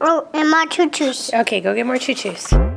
Oh, and my choo-choos. Okay, go get more choo-choos.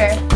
Sure.